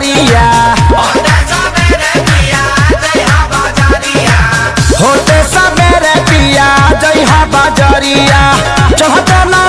बाजारिया होते सबेरे पिया जय जइहा बजरिया। चौहटना